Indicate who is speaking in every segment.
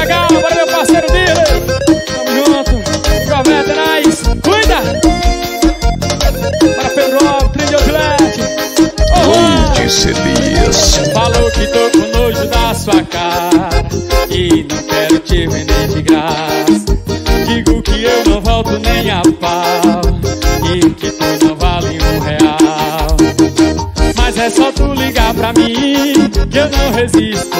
Speaker 1: legal, bora meu parceiro dele. Tamo junto. Jovem Nais, cuida. Para Pedro Trilho Gillette.
Speaker 2: Disse Elias.
Speaker 1: Falou que tô com nojo da sua cara E não quero te vender de graça é só tu ligar pra mim Que eu não resisto.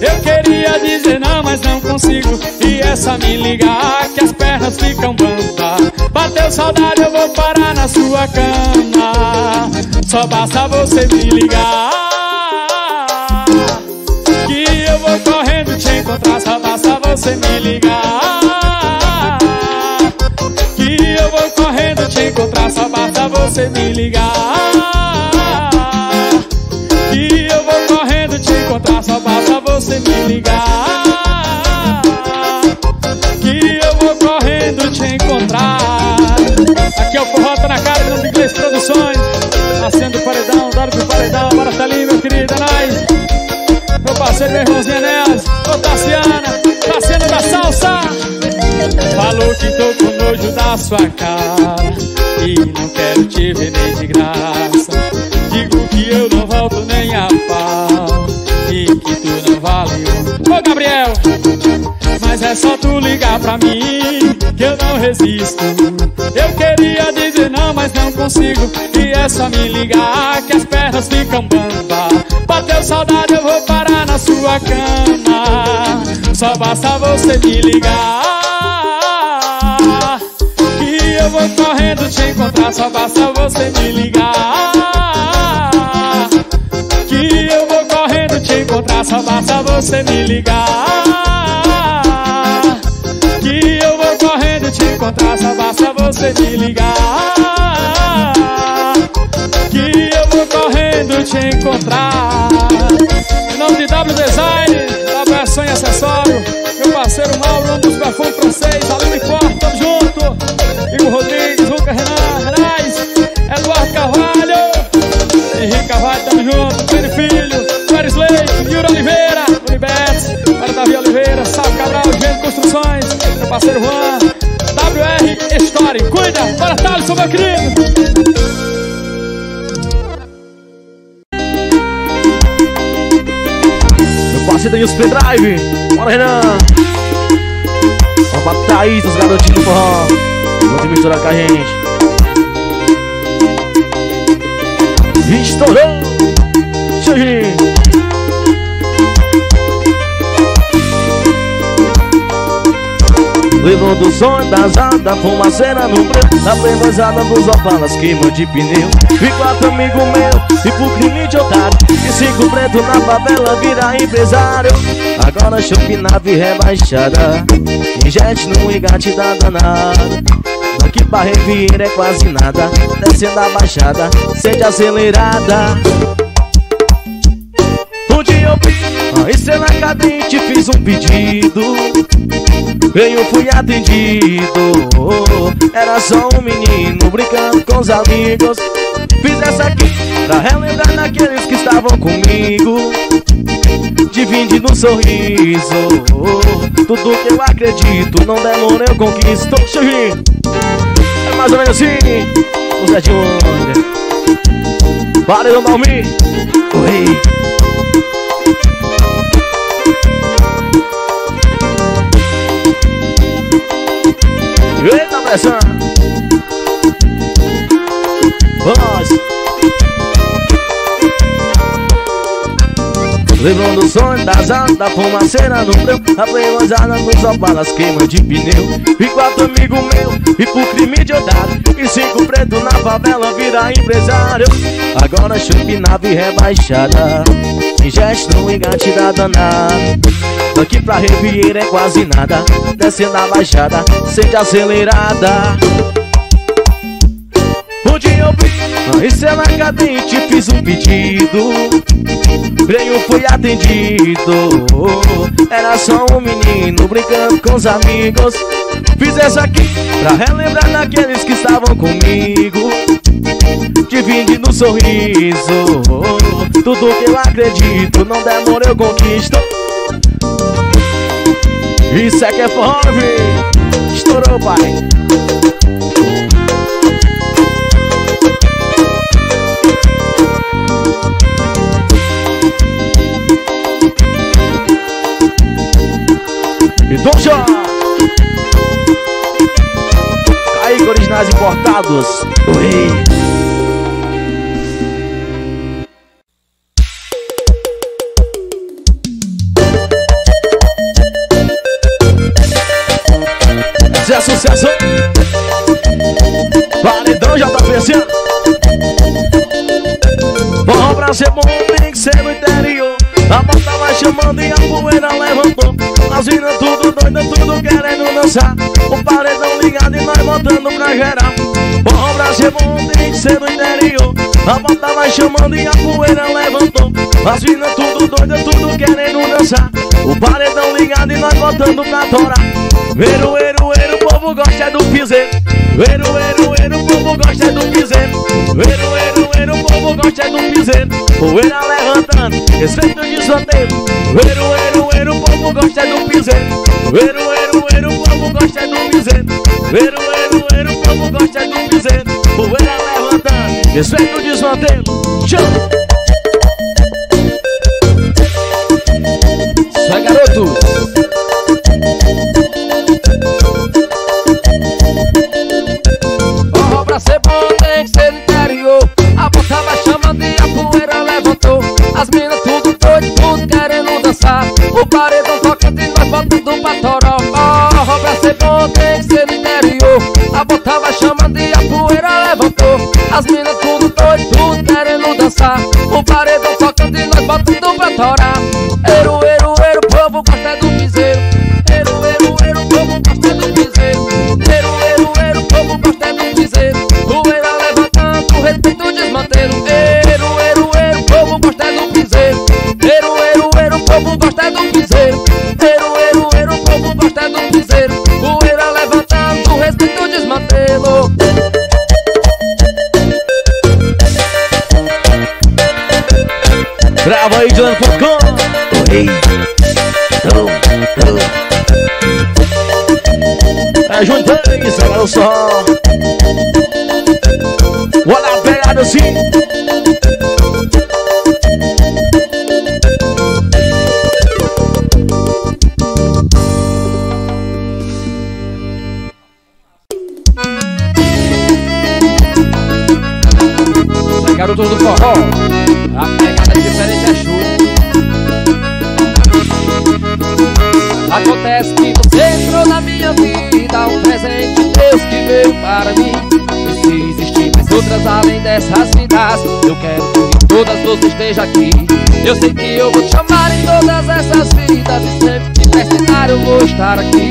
Speaker 1: Eu queria dizer não, mas não consigo. E é só me ligar que as pernas ficam bamba. Bateu saudade, eu vou parar na sua cama. Só basta você me ligar. Que eu vou correndo te encontrar Só basta você me ligar. Que eu vou correndo te encontrar Só basta você me ligar Que eu vou correndo te encontrar Só basta você me ligar. Que eu vou correndo te encontrar. Aqui é o Forró, tá na cara do Inglês Produções. Acendo o paredão, dado pro paredão. Bora tá ali, meu querido, é nóis. Meu parceiro, meu irmãozinho Enéas. Ô Tassiana, Tassiana da Salsa. Falou que tô com nojo da sua cara. E não quero te ver nem de graça Gabriel mas é só tu ligar pra mim que eu não resisto. Eu queria dizer não, mas não consigo. E é só me ligar que as pernas ficam bamba. Bateu saudade, eu vou parar na sua cama. Só basta você me ligar. Que eu vou correndo te encontrar. Só basta você me ligar. Só basta você me ligar. Que eu vou correndo te encontrar, só basta você me ligar. Que eu vou correndo te encontrar. Em nome de W Design, W e Acessório, meu parceiro Mauro, nome dos perfumes francês, Aline Forte, tamo junto. Igor Rodrigues, Lucas Renan, Renais, Eduardo Carvalho, Henrique Carvalho, tamo junto. Pedro Filho, Pérez Cabral, Gênero Construções, meu parceiro Juan, WR Story, cuida, bora Thaleson, meu querido.
Speaker 3: Parceiro Nilson Pendrive. Bora, Renan. Bora pra Thaís, os garotinhos do forró. Vamos misturar com a gente. Estourou. Xixi. Levou do das da fumaceira no breu. Da playboyzada dos opalas queima de pneu. E quatro amigo meu, e por crime de otário. E cinco preto na favela vira empresário. Agora chope nave rebaixada. E jet no engate da danada. Daqui pra Riviera é quase nada. Descendo a baixada, sente acelerada. Um dia eu vi a estrela cadente, fiz um pedido eu fui atendido. Era só um menino brincando com os amigos. Fiz essa aqui pra relembrar daqueles que estavam comigo. Divide no sorriso. Tudo que eu acredito Não demora eu conquisto. É mais ou menos assim O Zé de Valeu, Malmi Oi Eita pressão Vamos. Lembrando do sonho das asas, da fumaceira no breu A playboyzada nos opalas queima de pneu. E quatro amigos meu, e por crime de otário E cinco preto na favela vira empresário. Agora chupe nave rebaixada Ingeste no engate da danada Daqui pra Riviera é quase nada Descendo a baixada, sente acelerada Um dia eu vi a estrela cadente Fiz um pedido. Veio, fui atendido. Era só um menino brincando com os amigos. Fiz essa aqui pra relembrar daqueles que estavam comigo. Divide no sorriso. Tudo que eu acredito Não demora eu conquisto. Isso é que é filho. Estourou, pai. Já Kaique originais importados. É a sucesso. Paredão já tá vencendo Bom pra ser bom tem que ser no interior. A moto vai chamando e a poeira levantou As minas doida, tudo querendo dançar. O paredão ligado e nós botando pra gerar. Bom pra ser bom tem que ser no interior. A moto vai chamando e a poeira levantou. As minas tudo doida, tudo querendo dançar. O paredão ligado e nós botando pra torar. Veiro, veiro, veiro, o povo gosta do piseiro. Veiro, veiro, veiro, o povo gosta do piseiro. Veiro, veiro, veiro, o povo gosta do piseiro. Poeira levantando, respeito de sorteio. Veiro, veiro, povo gosta do piseiro Veiro, veiro, veiro, o povo gosta do piseiro Veiro, veiro, veiro, o povo gosta do piseiro Poeira levantando, respeito de sorteio Chama!
Speaker 4: Só garoto. Forró pra ser bom tem que ser interior. A bota vai chamando e a poeira levantou. As minas tudo doido, tudo querendo dançar. O paredão As minas tudo doido, tudo querendo dançar. O paredão
Speaker 3: Grava aí, Joana.com Oi. Tô, tô. É junto isso, olha só Olha a pegada assim
Speaker 4: Garotos do forró, Acontece que você entrou na minha vida, um presente de Deus que veio para mim. E se existir mais outras além dessas vidas, eu quero que todas você esteja aqui. Eu sei que eu vou te chamar em todas essas vidas e sempre que precisar eu vou estar aqui.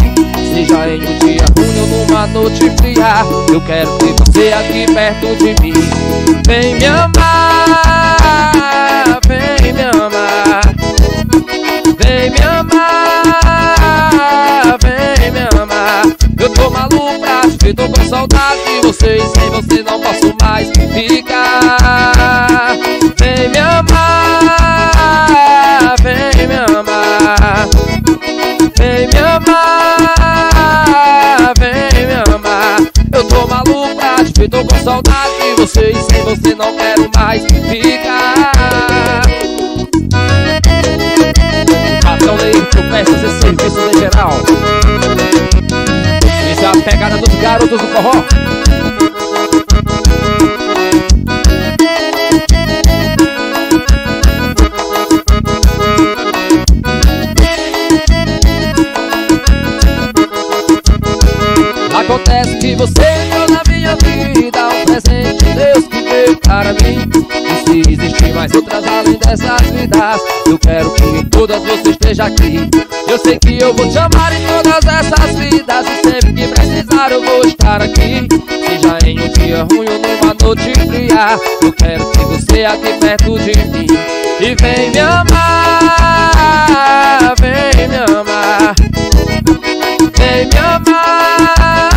Speaker 4: Seja em um dia ruim ou numa noite fria, eu quero ter você aqui perto de mim. Vem me amar, tô com saudade de você e sem você não posso mais ficar. Garotos do forró. Acontece que você entrou na minha vida Um presente de Deus que veio para mim E se existir mais outras além dessas vidas Eu quero que em todas você esteja aqui Eu sei que eu vou te amar em todas essas vidas E sempre precisar eu vou estar aqui. Seja em um dia ruim ou numa noite fria Eu quero ter você aqui perto de mim. E vem me amar, vem me amar. Vem me amar,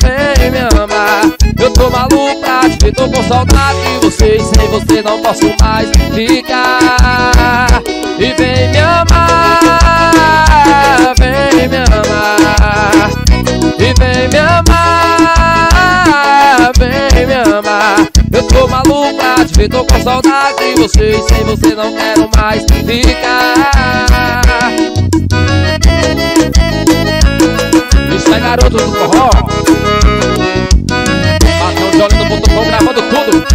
Speaker 4: vem me amar. Eu tô maluco pra te tô com saudade de você. E sem você não posso mais ficar. E vem me amar, vem
Speaker 3: me amar E vem me amar Vem me amar. Eu tô maluco pra te ver, tô com saudade de você. E sem você não quero mais ficar. Isso é garoto do forró. Patrão de olho no gravando tudo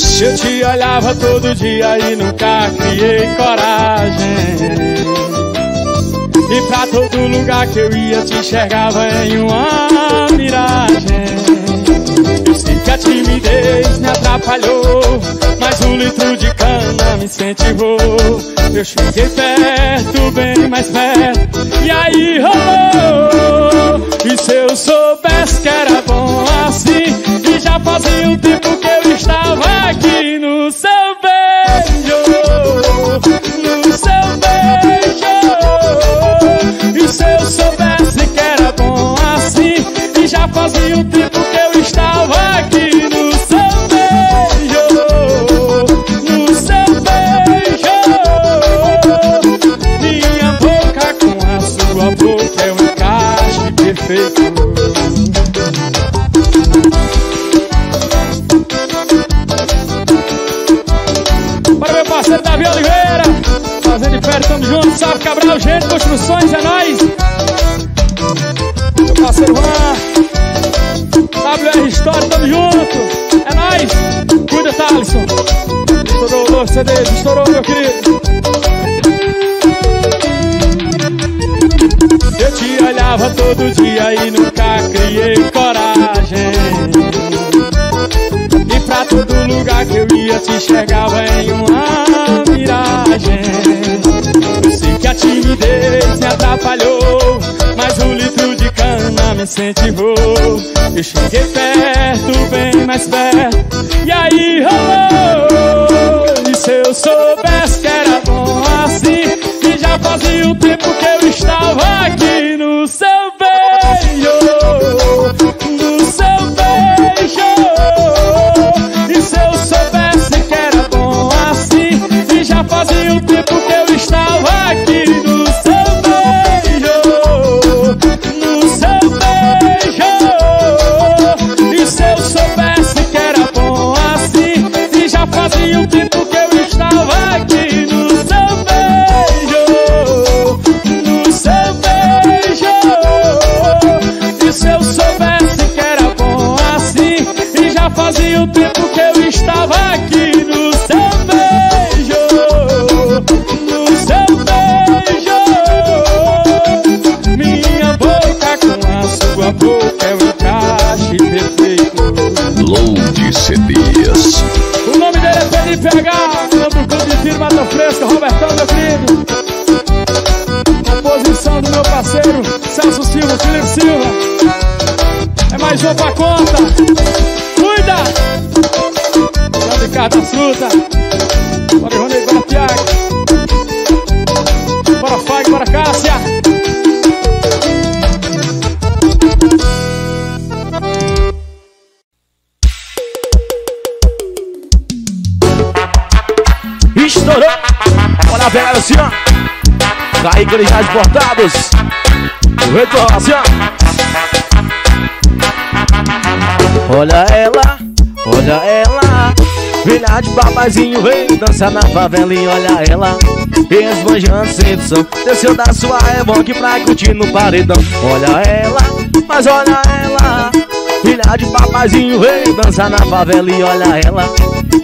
Speaker 1: Eu te olhava todo dia e nunca criei coragem. E pra todo lugar que eu ia te enxergava em uma miragem. Eu sei que a timidez me atrapalhou Mas um litro de cana me incentivou. Eu cheguei perto, bem mais perto E aí rolou. E se eu soubesse que era bom assim já fazia um tempo que eu estava aqui no seu Gente, construções, é nóis. Meu parceiro Juan. WR História, tamo junto. É nóis. Cuida, Thalisson. Estourou o CD, estourou, meu querido. Eu te olhava todo dia e nunca criei coragem. E pra todo lugar que eu ia te enxergava em uma miragem timidez me atrapalhou Mas um litro de cana me incentivou. Eu cheguei perto, bem mais perto E aí rolou. E se eu soubesse que era bom assim E já fazia um tempo que eu estava aqui no seu um tempo que eu estava aqui no seu beijo, no seu beijo. Minha boca com a sua boca é um encaixe perfeito.
Speaker 2: Load CDs.
Speaker 1: PH, Campo Clube de Tiro Mata Fresca, Robertão, meu querido. Composição do meu parceiro, Celso Silva, Felipe Silva. É mais um pra conta. Carta fruta. Bora, Ronei, bora, Tiago. Bora, Fag, bora, Cássia.
Speaker 3: a pegada assim, ó. Daí, já exportados. O retorno assim, ó. Olha ela, olha ela. Filha de papazinho, vem dançar na favela e olha ela. Esbanjando sedução, desceu da sua reboque pra curtir no paredão. Olha ela, mas olha ela. Filha de papazinho, vem dançar na favela e olha ela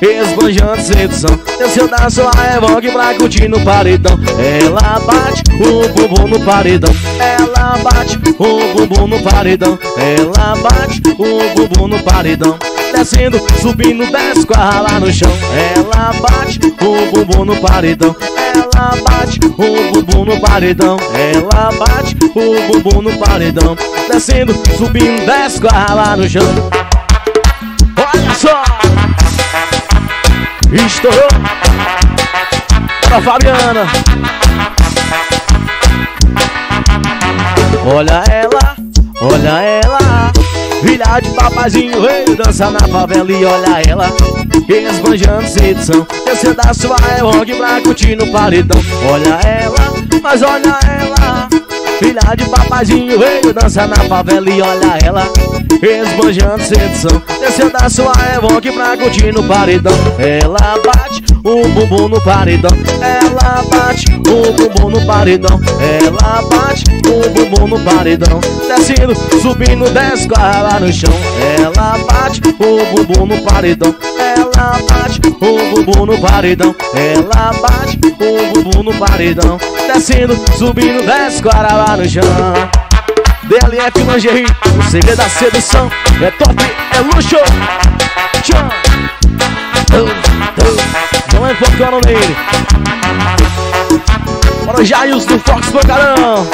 Speaker 3: Esbanjando sedução Desceu da sua revogue pra curtir no paredão Ela bate o bumbum no paredão Ela bate o bumbum no paredão Ela bate o bumbum no paredão Descendo, subindo, desce com a rala no chão Ela bate o bumbum no paredão ela bate o bumbum no paredão. Ela bate o bumbum no paredão. Descendo, subindo, desce com a rala no chão. Olha só! Estourou! Pra Fabiana! Olha ela, olha ela Filha de papazinho veio dançar na favela e olha ela Esbanjando sedução. Descendo da sua é rock pra curtir no paredão. Olha ela, mas olha ela. Filha de papazinho veio dançar na favela e olha ela Esbanjando sedução. Desceu da sua é rock pra curtir no paredão. Ela bate o bumbum no paredão. Ela bate o bumbum no paredão. Ela bate o bumbum no paredão. Descendo, subindo, desce no chão. Ela bate o bumbum no paredão. Ela bate o bumbum no paredão. Ela bate o bumbum no paredão. Descendo, subindo, desce com no chão. DLF Lingerie, o segredo da sedução. É top, é luxo. Tchau Não é focando nele. Bora Jails do Fox Bancarão